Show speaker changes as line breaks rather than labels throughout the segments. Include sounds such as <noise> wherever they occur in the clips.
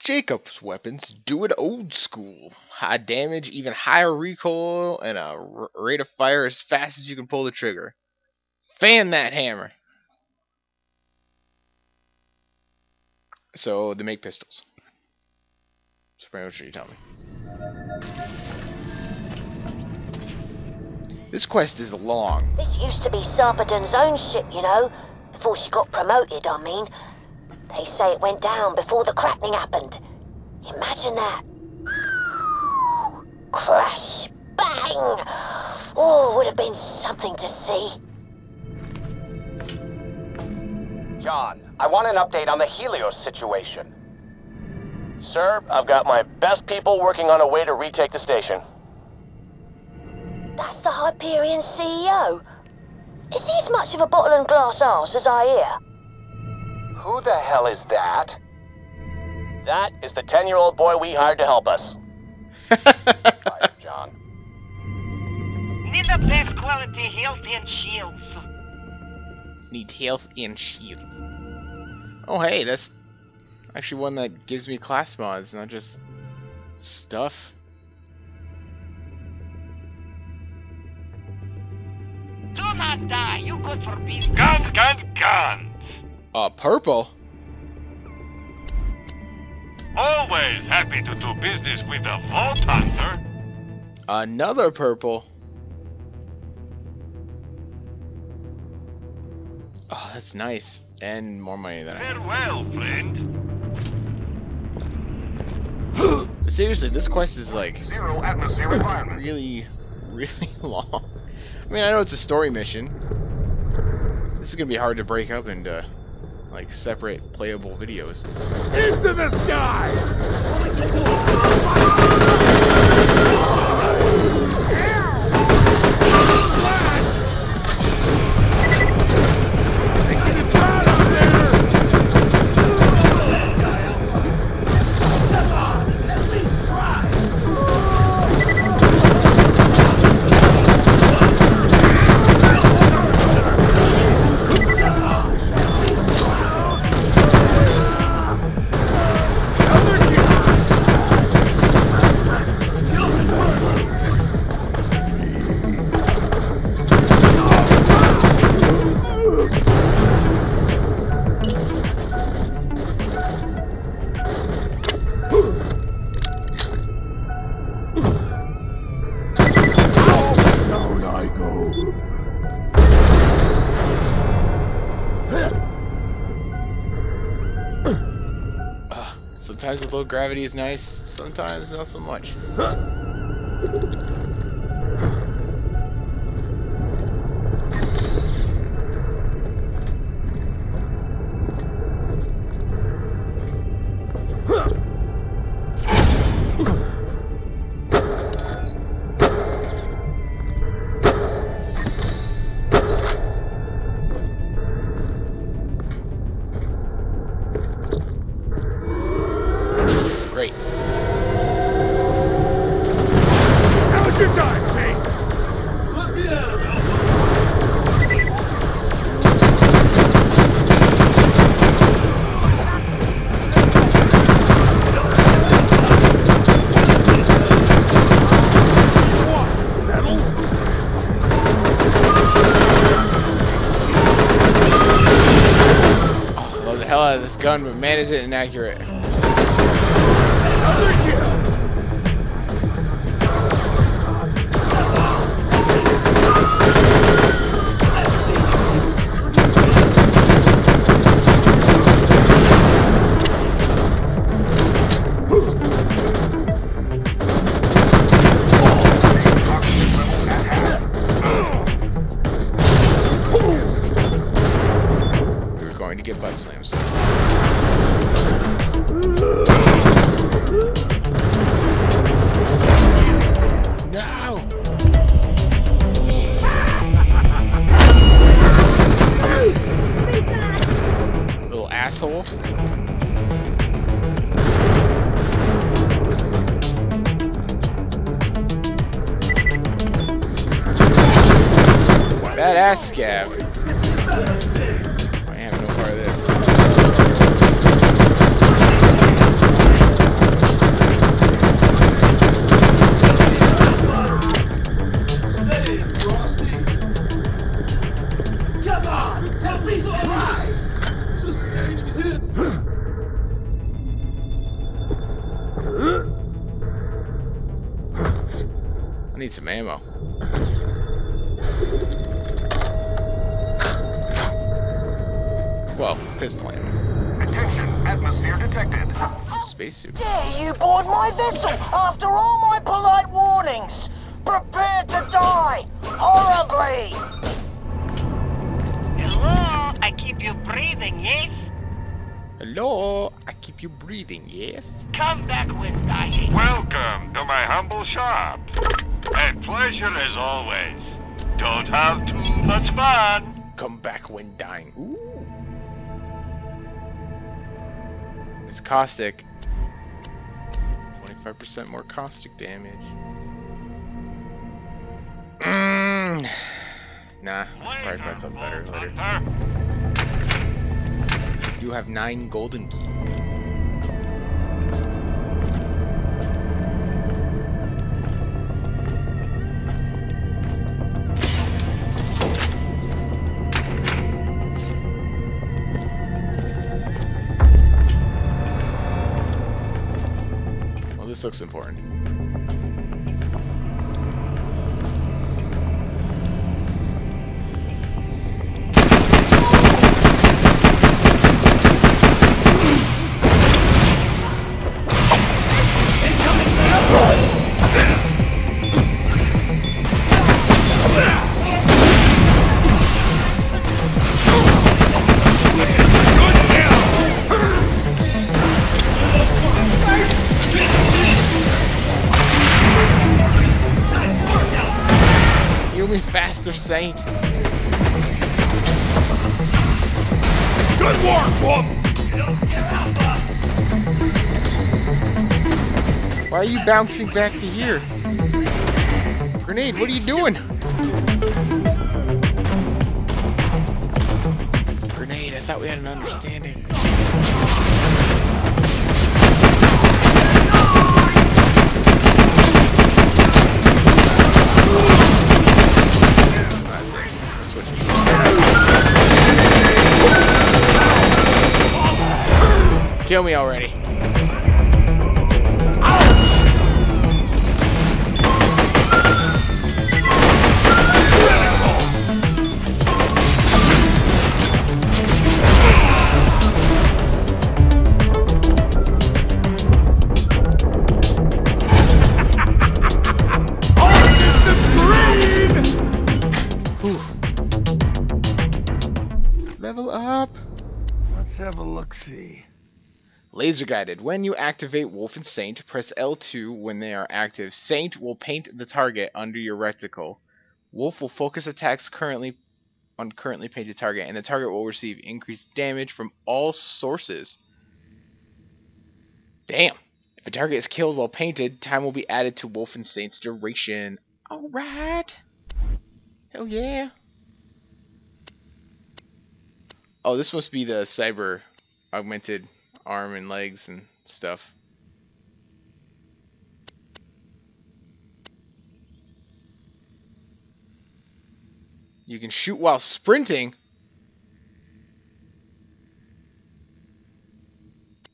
Jakobs weapons do it old school. High damage, even higher recoil, and a rate of fire as fast as you can pull the trigger. Fan that hammer. So they make pistols. That's pretty much what you tell me. This quest is long.
This used to be Zarpedon's own ship, you know. Before she got promoted, I mean. They say it went down before the cracking happened. Imagine that. Crash. Bang! Oh, would have been something to see.
John, I want an update on the Helios situation. Sir, I've got my best people working on a way to retake the station.
That's the Hyperion CEO. Is he as much of a bottle and glass arse as I hear?
Who the hell is that? That is the 10-year-old boy we hired to help us. <laughs> Fired, John.
Need the best quality health and shields.
Need health and shields. Oh hey, that's actually one that gives me class mods, not just stuff.
Do not die. You good for business. Guns, guns, guns.
Uh, purple?
Always happy to do business with a Vault Hunter.
Another purple. Oh, that's nice. And more money than I have.
Farewell, friend. <gasps>
Seriously, this quest is like
Zero atmosphere environment.
really, <laughs> really long. I mean, I know it's a story mission. This is gonna be hard to break up into like separate playable videos.
Into the sky!
Oh sometimes the low gravity is nice, sometimes not so much. <laughs> gun, but man is it inaccurate. Badass
Attention, atmosphere detected.
Spacesuit.
Dare you board my vessel after all my polite warnings? Prepare to die horribly.
Hello, I keep you breathing, yes?
Hello, I keep you breathing, yes?
Come back when dying.
Welcome to my humble shop. A pleasure as always. Don't have too much fun.
Come back when dying. Ooh. It's caustic. 25% more caustic damage. Mmm. Nah, probably find something better later. You have nine golden keys. This looks important. Heal bouncing back to here? Grenade, what are you doing? Grenade, I thought we had an understanding. Kill me already. Laser guided. When you activate Wolf and Saint, press L2 when they are active. Saint will paint the target under your reticle. Wolf will focus attacks currently on currently painted target, and the target will receive increased damage from all sources. Damn. If a target is killed while painted, time will be added to Wolf and Saint's duration. Alright. Hell yeah. Oh, this must be the cyber augmented arm and legs and stuff. You can shoot while sprinting.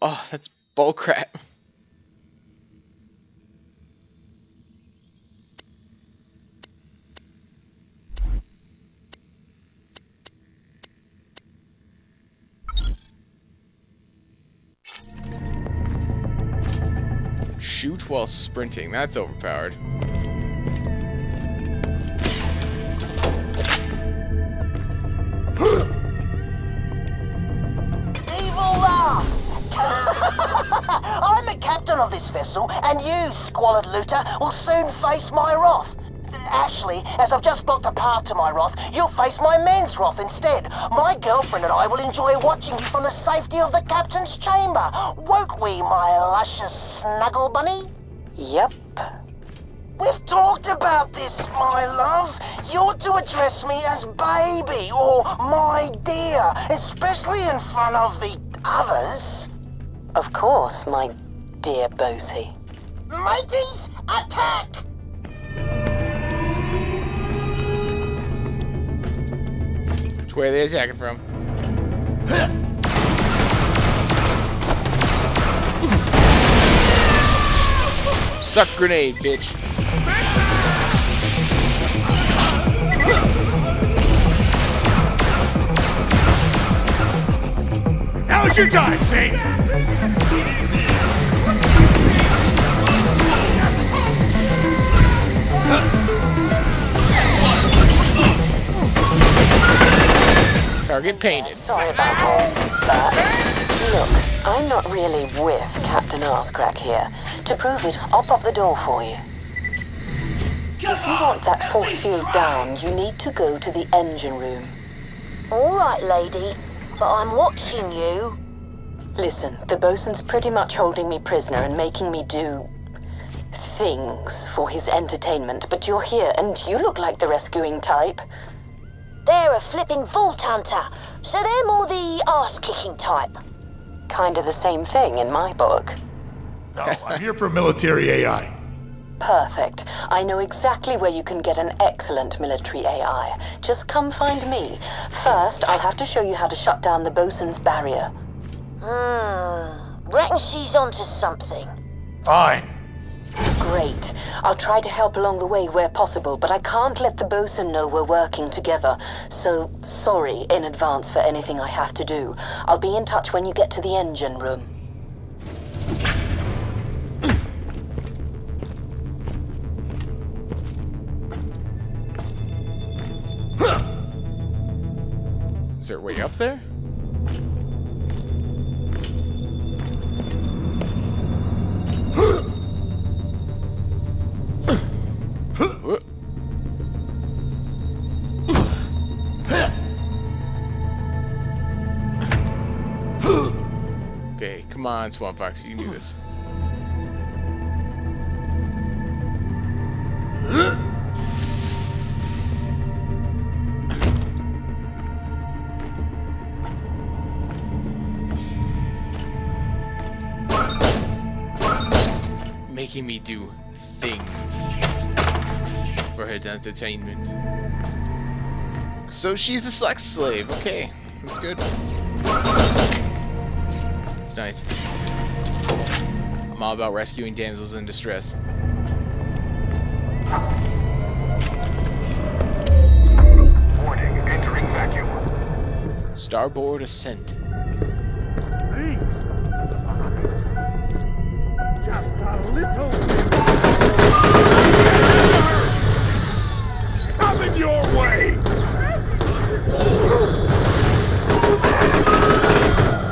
Oh, that's bullcrap. <laughs> while sprinting. That's overpowered.
Evil laugh! <laughs> I'm the captain of this vessel, and you, squalid looter, will soon face my wrath. Actually, as I've just blocked the path to my wrath, you'll face my men's wrath instead. My girlfriend and I will enjoy watching you from the safety of the captain's chamber. Won't we, my luscious snuggle bunny? Yep. We've talked about this, my love. You're to address me as baby or my dear, especially in front of the others. Of course, my dear Bosie. Mateys, attack!
Which way are they attacking from? <laughs> Suck grenade, bitch.
Now's your time, Saint!
Target painted.
Sorry about all that. Look, I'm not really with Captain Arscrack here. To prove it, I'll pop the door for you. If you want that force field down, you need to go to the engine room.
All right, lady, but I'm watching you.
Listen, the bosun's pretty much holding me prisoner and making me do things for his entertainment, but you're here and you look like the rescuing type.
They're a flipping vault hunter, so they're more the ass-kicking type.
Kinda the same thing in my book.
No, I'm here for military AI.
Perfect. I know exactly where you can get an excellent military AI. Just come find me. First, I'll have to show you how to shut down the bosun's barrier.
Hmm. Reckon she's onto something.
Fine.
Great. I'll try to help along the way where possible, but I can't let the bosun know we're working together. So, sorry in advance for anything I have to do. I'll be in touch when you get to the engine room.
There a way up there? Okay, come on, Swamp Fox, you can do this. Making me do things for his entertainment. So she's a sex slave. Okay, that's good. It's nice. I'm all about rescuing damsels in distress.
Warning, entering vacuum.
Starboard ascent.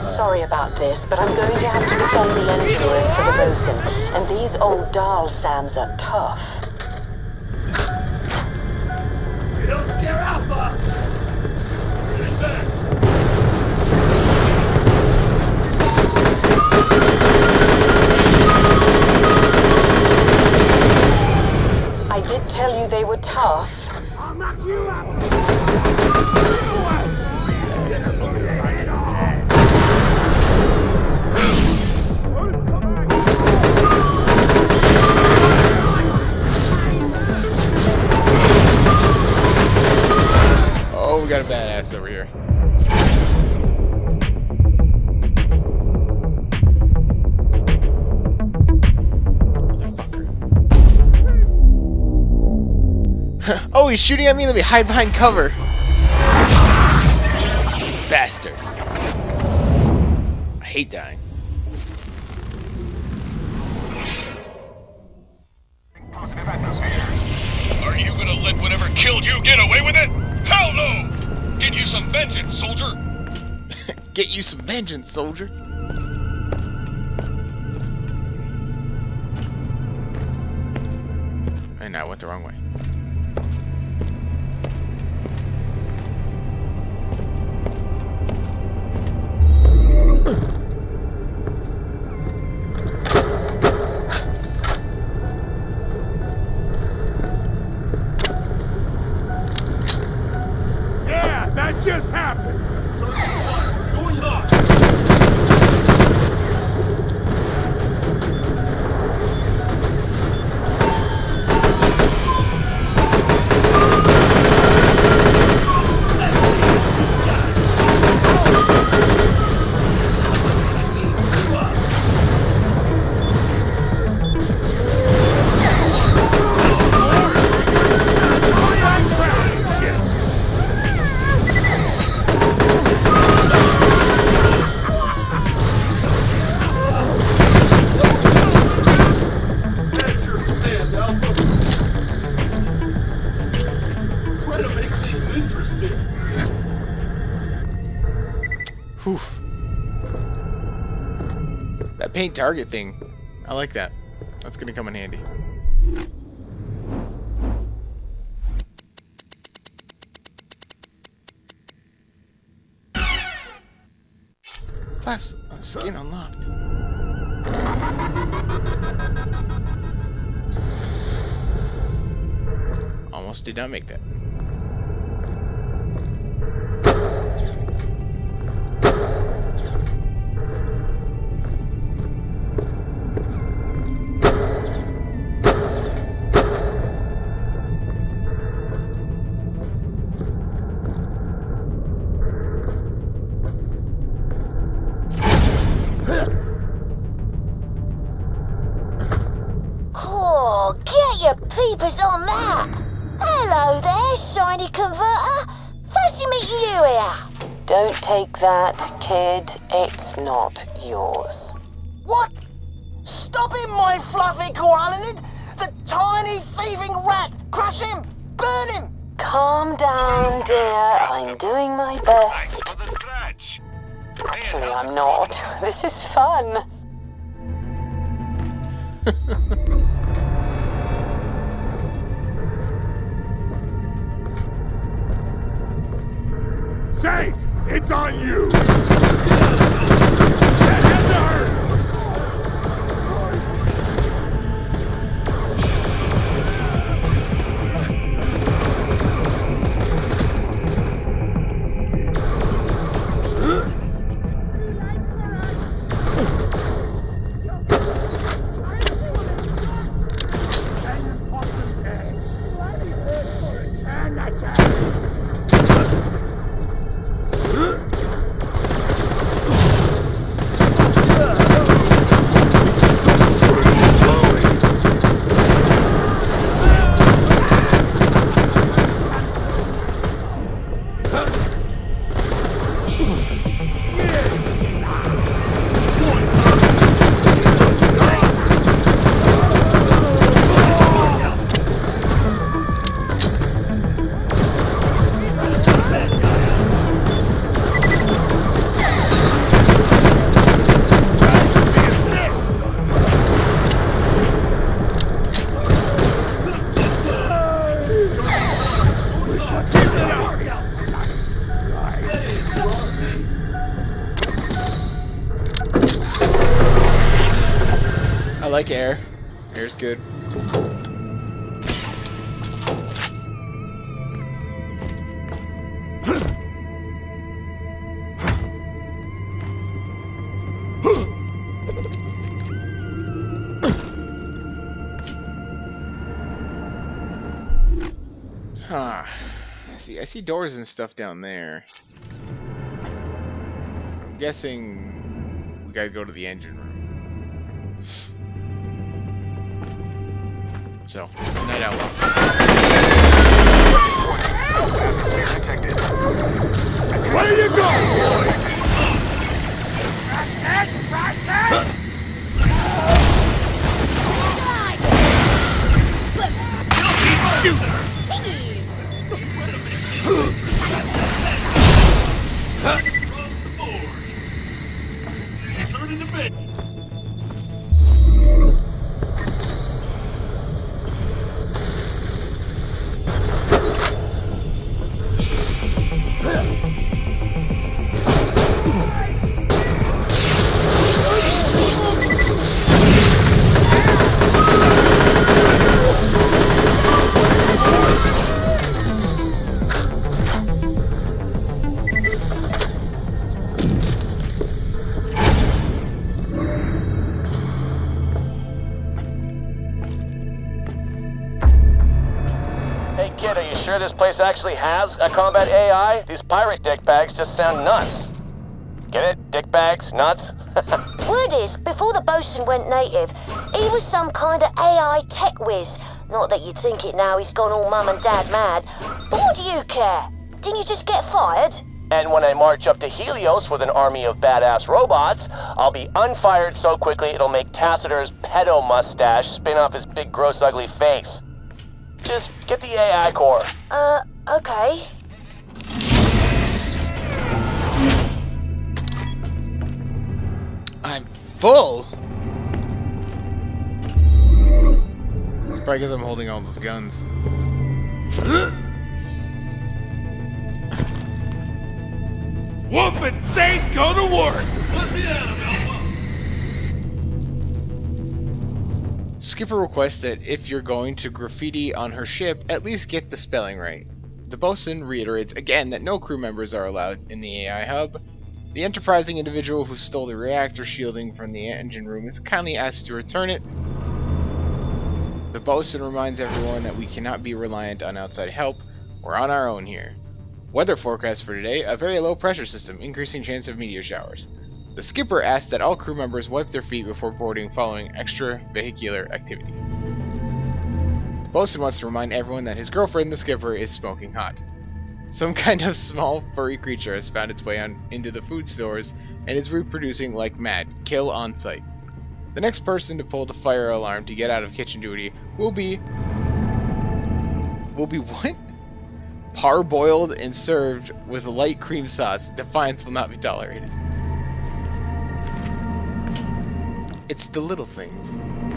Sorry about this, but I'm going to have to defend the engine room for the bosun, and these old Dahl Sams are tough. Tell you they were tough.
Oh, he's shooting at me. Let me hide behind cover. Bastard. I hate dying.
Are you gonna let whatever killed you get away with it? Hell no! Get you some vengeance, soldier! <laughs>
Get you some vengeance, soldier. And I went the wrong way. Target thing. I like that. That's gonna come in handy. Class uh, skin unlocked. Almost did not make that.
That! Hello there, shiny converter. Fancy meeting you here.
Don't take that, kid. It's not yours.
What? Stop him, my fluffy koalanid! The tiny thieving rat! Crush him! Burn him!
Calm down, dear. I'm doing my best.
For the scratch.
Actually, I'm not. <laughs> This is fun. <laughs>
Saint, it's on you!
Like air. Air's good. Huh. I see I see doors and stuff down there. I'm guessing we gotta go to the engine room. So, night out well.
Atmosphere detected.
Where you go, boy?
Turn
kid, are you sure this place actually has a combat AI? These pirate dickbags just sound nuts. Get it? Dickbags? Nuts? <laughs>
Word is, before the bosun went native, he was some kind of AI tech whiz. Not that you'd think it now he's gone all mum and dad mad. But what do you care? Didn't you just get fired?
and when I march up to Helios with an army of badass robots, I'll be unfired so quickly it'll make Tassiter's pedo mustache spin off his big gross ugly face. Just get the AI core.
Uh, okay.
I'm full! It's probably because I'm holding all those guns.
Wolf and Saint, go to work!
Skipper requests that if you're going to graffiti on her ship, at least get the spelling right. The bosun reiterates again that no crew members are allowed in the AI hub. The enterprising individual who stole the reactor shielding from the engine room is kindly asked to return it. The bosun reminds everyone that we cannot be reliant on outside help. We're on our own here. Weather forecast for today, a very low pressure system, increasing chance of meteor showers. The skipper asks that all crew members wipe their feet before boarding following extravehicular activities. The bosun wants to remind everyone that his girlfriend, the skipper, is smoking hot. Some <laughs> kind of small furry creature has found its way on into the food stores and is reproducing like mad. Kill on sight. The next person to pull the fire alarm to get out of kitchen duty will be will be what? Parboiled and served with light cream sauce. Defiance will not be tolerated. It's the little things.